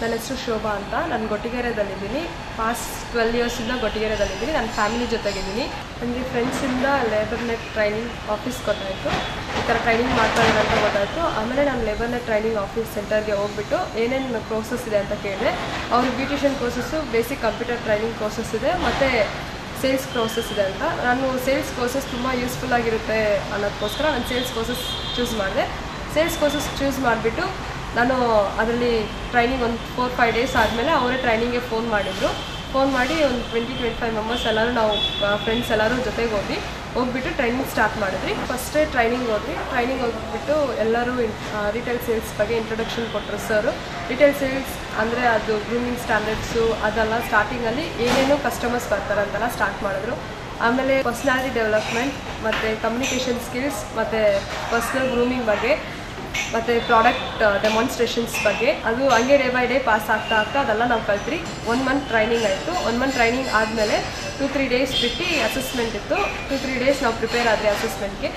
ನನ್ನ ಹೆಸರು ಶೋಭಾ ಅಂತ. ನಾನು ಗೊಟ್ಟಿಗೆರೆದಲ್ಲಿದ್ದೀನಿ ಪಾಸ್ಟ್ ಟ್ವೆಲ್ ಇಯರ್ಸಿಂದ ಗೊಟ್ಟಿಗೆರೆದಲ್ಲಿದ್ದೀನಿ ನನ್ನ ಫ್ಯಾಮಿಲಿ ಜೊತೆಗಿದ್ದೀನಿ. ನನಗೆ ಫ್ರೆಂಡ್ಸಿಂದ ಲೇಬರ್ ನೆಟ್ ಟ್ರೈನಿಂಗ್ ಆಫೀಸ್ ಗೊತ್ತಾಯಿತು. ಈ ಥರ ಟ್ರೈನಿಂಗ್ ಮಾಡ್ತಾ ಅಂತ ಗೊತ್ತಾಯಿತು. ಆಮೇಲೆ ನಾನು ಲೇಬರ್ ನೆಟ್ ಟ್ರೈನಿಂಗ್ ಆಫೀಸ್ ಸೆಂಟರ್ಗೆ ಹೋಗ್ಬಿಟ್ಟು ಏನೇನು ಪ್ರೋಸೆಸ್ ಇದೆ ಅಂತ ಕೇಳಿದೆ. ಅವ್ರ beautician courses basic computer training courses ಇದೆ, ಮತ್ತು ಸೇಲ್ಸ್ ಕೋರ್ಸಸ್ ಇದೆ ಅಂತ. ನಾನು ಸೇಲ್ಸ್ ಕೋರ್ಸಸ್ ತುಂಬ ಯೂಸ್ಫುಲ್ ಆಗಿರುತ್ತೆ ಅನ್ನೋದಕ್ಕೋಸ್ಕರ ನಾನು ಸೇಲ್ಸ್ ಕೋರ್ಸಸ್ ಚೂಸ್ ಮಾಡಿದೆ. ಸೇಲ್ಸ್ ಕೋರ್ಸಸ್ ಚೂಸ್ ಮಾಡಿಬಿಟ್ಟು ನಾನು ಅದರಲ್ಲಿ ಟ್ರೈನಿಂಗ್ ಒಂದು ಫೋರ್ ಫೈವ್ ಡೇಸ್ ಆದಮೇಲೆ ಅವರೇ ಟ್ರೈನಿಂಗ್ಗೆ ಫೋನ್ ಮಾಡಿದರು. ಫೋನ್ ಮಾಡಿ ಒಂದು ಟ್ವೆಂಟಿ ಟ್ವೆಂಟಿ ಫೈವ್ ಮೆಂಬರ್ಸ್ ಎಲ್ಲರೂ ನಾವು ಫ್ರೆಂಡ್ಸ್ ಎಲ್ಲರೂ ಜೊತೆಗೆ ಹೋದ್ವಿ. ಹೋಗ್ಬಿಟ್ಟು ಟ್ರೈನಿಂಗ್ ಸ್ಟಾರ್ಟ್ ಮಾಡಿದ್ವಿ. ಫಸ್ಟೇ ಟ್ರೈನಿಂಗ್ ಹೋದ್ವಿ. ಟ್ರೈನಿಂಗ್ ಹೋಗ್ಬಿಟ್ಟು ಎಲ್ಲರೂ ರಿಟೇಲ್ ಸೇಲ್ಸ್ ಬಗ್ಗೆ ಇಂಟ್ರೊಡಕ್ಷನ್ ಕೊಟ್ಟರು ಸರ್ ರಿಟೇಲ್ ಸೇಲ್ಸ್ ಅಂದರೆ ಅದು ಗ್ರೂಮಿಂಗ್ ಸ್ಟ್ಯಾಂಡರ್ಡ್ಸು ಅದೆಲ್ಲ ಸ್ಟಾರ್ಟಿಂಗಲ್ಲಿ ಏನೇನು ಕಸ್ಟಮರ್ಸ್ ಬರ್ತಾರೆ ಅಂತೆಲ್ಲ ಸ್ಟಾರ್ಟ್ ಮಾಡಿದ್ರು. ಆಮೇಲೆ ಪರ್ಸ್ನಾಲಿಟಿ ಡೆವಲಪ್ಮೆಂಟ್ ಮತ್ತು ಕಮ್ಯುನಿಕೇಷನ್ ಸ್ಕಿಲ್ಸ್ ಮತ್ತು ಪರ್ಸ್ನಲ್ ಗ್ರೂಮಿಂಗ್ ಬಗ್ಗೆ ಮತ್ತು ಪ್ರಾಡಕ್ಟ್ ಡೆಮಾನ್ಸ್ಟ್ರೇಷನ್ಸ್ ಬಗ್ಗೆ. ಅದು ಹಂಗೆ ಡೇ ಬೈ ಡೇ ಪಾಸ್ ಆಗ್ತಾ ಆಗ್ತಾ ಅದೆಲ್ಲ ನಾವು ಕಲ್ತ್ರಿ ಒನ್ ಮಂತ್ ಟ್ರೈನಿಂಗ್ ಆಯಿತು. ಒನ್ ಮಂತ್ ಟ್ರೈನಿಂಗ್ ಆದಮೇಲೆ ಟೂ ತ್ರೀ ಡೇಸ್ ಬಿಟ್ಟು ಅಸೆಸ್ಮೆಂಟ್ ಇತ್ತು. ಟೂ ತ್ರೀ ಡೇಸ್ ನಾವು ಪ್ರಿಪೇರ್ ಆದರೆ ಅಸೆಸ್ಮೆಂಟ್ಗೆ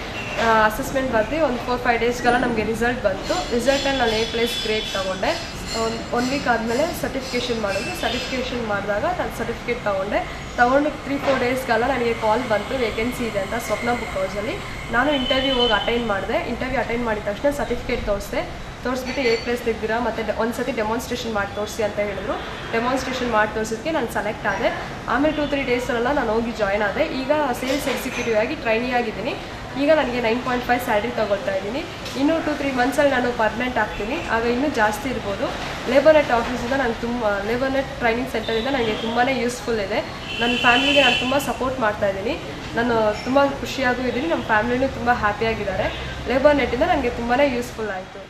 ಅಸೆಸ್ಮೆಂಟ್ ಬರ್ದು ಒಂದು ಫೋರ್ ಫೈವ್ ಡೇಸ್ಗೆಲ್ಲ ನಮಗೆ ರಿಸಲ್ಟ್ ಬಂತು. ರಿಸಲ್ಟಲ್ಲಿ ನಾನು ಎ ಪ್ಲೇಸ್ ಗ್ರೇಡ್ ತೊಗೊಂಡೆ. ಒಂದು ಒನ್ ವೀಕ್ ಆದಮೇಲೆ ಸರ್ಟಿಫಿಕೇಷನ್ ಮಾಡಿದ್ರು. ಸರ್ಟಿಫಿಕೇಷನ್ ಮಾಡಿದಾಗ ನಾನು ಸರ್ಟಿಫಿಕೇಟ್ ತೊಗೊಂಡೆ. ತೊಗೊಂಡು ತ್ರೀ ಫೋರ್ ಡೇಸ್ಗೆಲ್ಲ ನನಗೆ ಕಾಲ್ ಬಂತು ವೇಕೆನ್ಸಿ ಇದೆ ಅಂತ ಸ್ವಪ್ನ ಬುಕ್ ಹೌಸಲ್ಲಿ ನಾನು ಇಂಟರ್ವ್ಯೂ ಹೋಗಿ ಅಟೆಂಡ್ ಮಾಡಿದೆ. ಇಂಟರ್ವ್ಯೂ ಅಟೆಂಡ್ ಮಾಡಿದ ತಕ್ಷಣ ಸರ್ಟಿಫಿಕೇಟ್ ತೋರಿಸಿದೆ. ತೋರಿಸ್ಬಿಟ್ಟು ಏ ಪ್ಲೇಸ್ ತೆಗ್ದಿರಾ? ಮತ್ತು ಒಂದು ಸತಿ ಡೆಮಾನ್ಸ್ಟ್ರೇಷನ್ ಮಾಡಿ ತೋರಿಸಿ ಅಂತ ಹೇಳಿದ್ರು. ಡೆಮಾನ್ಸ್ಟ್ರೇಷನ್ ಮಾಡಿ ತೋರಿಸೋದಕ್ಕೆ ನಾನು ಸೆಲೆಕ್ಟ್ ಆದೆ. ಆಮೇಲೆ ಟೂ ತ್ರೀ ಡೇಸಲ್ಲೆಲ್ಲ ನಾನು ಹೋಗಿ ಜಾಯ್ನ್ ಆದೆ. ಈಗ ಸೇಲ್ಸ್ ಎಕ್ಸಿಕ್ಯೂಟಿವ್ ಆಗಿ ಟ್ರೈನಿ ಆಗಿದ್ದೀನಿ. ಈಗ ನನಗೆ ನೈನ್ ಪಾಯಿಂಟ್ ಫೈವ್ ಸ್ಯಾಲ್ರಿ ತೊಗೊಳ್ತಾ ಇದ್ದೀನಿ. ಇನ್ನೂ ಟು ತ್ರೀ ಮಂತ್ಸಲ್ಲಿ ನಾನು ಪರ್ಮನೆಂಟ್ ಆಗ್ತೀನಿ. ಆಗ ಇನ್ನೂ ಜಾಸ್ತಿ ಇರ್ಬೋದು. ಲೇಬರ್ ನೆಟ್ ಆಫೀಸಿಂದ ನಾನು ತುಂಬ ಲೇಬರ್ ನೆಟ್ ಟ್ರೈನಿಂಗ್ ಸೆಂಟರಿಂದ ನನಗೆ ತುಂಬಾ ಯೂಸ್ಫುಲ್ ಇದೆ. ನನ್ನ ಫ್ಯಾಮಿಲಿಗೆ ನಾನು ತುಂಬ ಸಪೋರ್ಟ್ ಮಾಡ್ತಾ ಇದ್ದೀನಿ. ನಾನು ತುಂಬ ಖುಷಿಯಾಗೂ ಇದ್ದೀನಿ. ನಮ್ಮ ಫ್ಯಾಮಿಲಿನೂ ತುಂಬ ಹ್ಯಾಪಿಯಾಗಿದ್ದಾರೆ ಲೇಬರ್ ನೆಟ್ಟಿಂದ ನನಗೆ ತುಂಬಾ ಯೂಸ್ಫುಲ್ ಆಯಿತು.